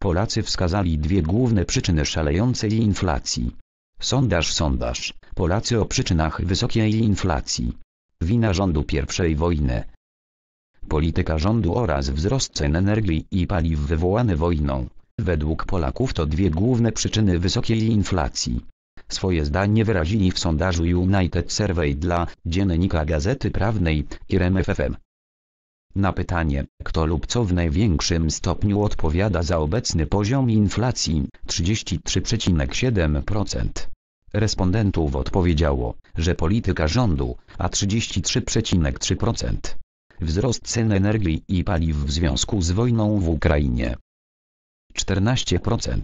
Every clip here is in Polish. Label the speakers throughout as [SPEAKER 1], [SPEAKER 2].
[SPEAKER 1] Polacy wskazali dwie główne przyczyny szalejącej inflacji. Sondaż sondaż. Polacy o przyczynach wysokiej inflacji. Wina rządu pierwszej wojny. Polityka rządu oraz wzrost cen energii i paliw wywołany wojną. Według Polaków to dwie główne przyczyny wysokiej inflacji. Swoje zdanie wyrazili w sondażu United Survey dla Dziennika Gazety Prawnej IRMFFM. Na pytanie, kto lub co w największym stopniu odpowiada za obecny poziom inflacji 33,7%. Respondentów odpowiedziało, że polityka rządu, a 33,3%. Wzrost cen energii i paliw w związku z wojną w Ukrainie. 14%.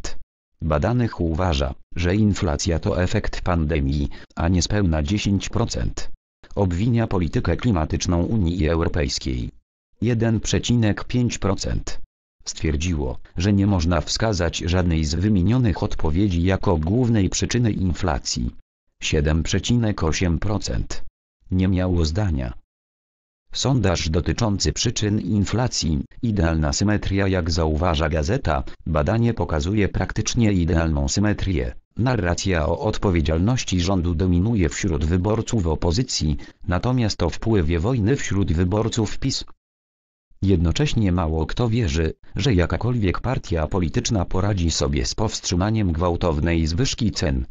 [SPEAKER 1] Badanych uważa, że inflacja to efekt pandemii, a niespełna 10%. Obwinia politykę klimatyczną Unii Europejskiej. 1,5%. Stwierdziło, że nie można wskazać żadnej z wymienionych odpowiedzi jako głównej przyczyny inflacji. 7,8%. Nie miało zdania. Sondaż dotyczący przyczyn inflacji, idealna symetria jak zauważa gazeta, badanie pokazuje praktycznie idealną symetrię. Narracja o odpowiedzialności rządu dominuje wśród wyborców opozycji, natomiast o wpływie wojny wśród wyborców PiS. Jednocześnie mało kto wierzy, że jakakolwiek partia polityczna poradzi sobie z powstrzymaniem gwałtownej zwyżki cen.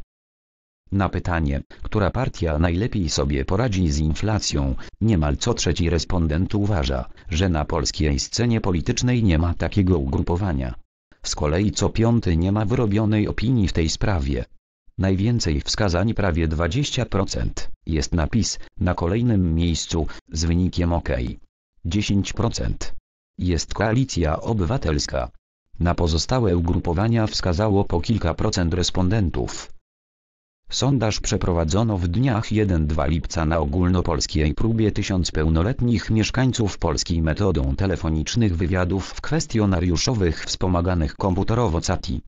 [SPEAKER 1] Na pytanie, która partia najlepiej sobie poradzi z inflacją, niemal co trzeci respondent uważa, że na polskiej scenie politycznej nie ma takiego ugrupowania. Z kolei co piąty nie ma wyrobionej opinii w tej sprawie. Najwięcej wskazań prawie 20% jest napis na kolejnym miejscu z wynikiem OK. 10%. Jest koalicja obywatelska. Na pozostałe ugrupowania wskazało po kilka procent respondentów. Sondaż przeprowadzono w dniach 1-2 lipca na ogólnopolskiej próbie tysiąc pełnoletnich mieszkańców Polski metodą telefonicznych wywiadów w kwestionariuszowych wspomaganych komputerowo CATI.